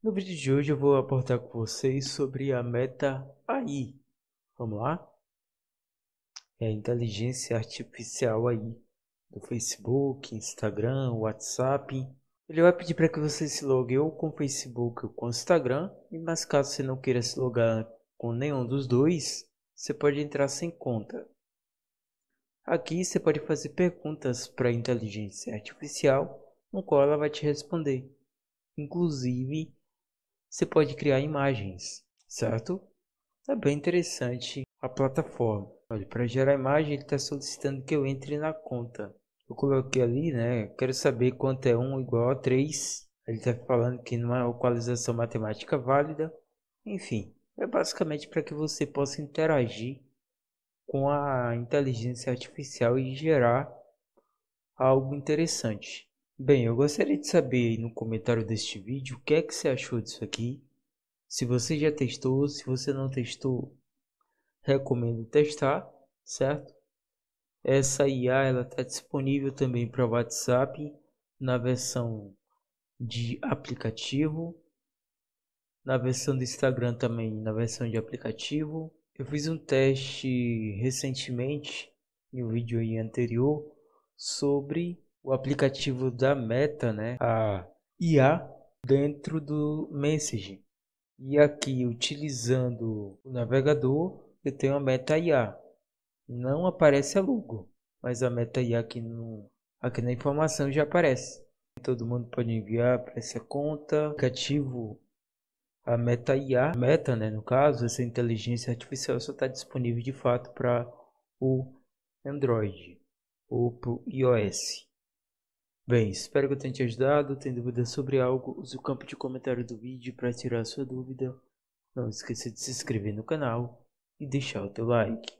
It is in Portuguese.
No vídeo de hoje eu vou abordar com vocês sobre a Meta AI. Vamos lá? É a inteligência artificial aí do Facebook, Instagram, WhatsApp. Ele vai pedir para que você se logue ou com o Facebook ou com o Instagram. E mas caso você não queira se logar com nenhum dos dois, você pode entrar sem conta. Aqui você pode fazer perguntas para a inteligência artificial, no qual ela vai te responder. Inclusive, você pode criar imagens, certo? É bem interessante a plataforma. Olha, para gerar imagem ele está solicitando que eu entre na conta. Eu coloquei ali, né? Quero saber quanto é 1 igual a 3. Ele está falando que não é uma equalização matemática válida. Enfim, é basicamente para que você possa interagir com a inteligência artificial e gerar algo interessante. Bem, eu gostaria de saber aí no comentário deste vídeo o que é que você achou disso aqui. Se você já testou, se você não testou, recomendo testar, certo? Essa IA ela está disponível também para WhatsApp na versão de aplicativo, na versão do Instagram também na versão de aplicativo. Eu fiz um teste recentemente em um vídeo aí anterior sobre o aplicativo da Meta, né, a IA dentro do Message. E aqui utilizando o navegador, eu tenho a Meta IA. Não aparece a logo, mas a Meta IA aqui no aqui na informação já aparece. Todo mundo pode enviar para essa conta. aplicativo a Meta IA, Meta, né, no caso, essa inteligência artificial só está disponível de fato para o Android ou para o iOS. Bem, espero que eu tenha te ajudado. Tem dúvida sobre algo? Use o campo de comentário do vídeo para tirar sua dúvida. Não esqueça de se inscrever no canal e deixar o teu like.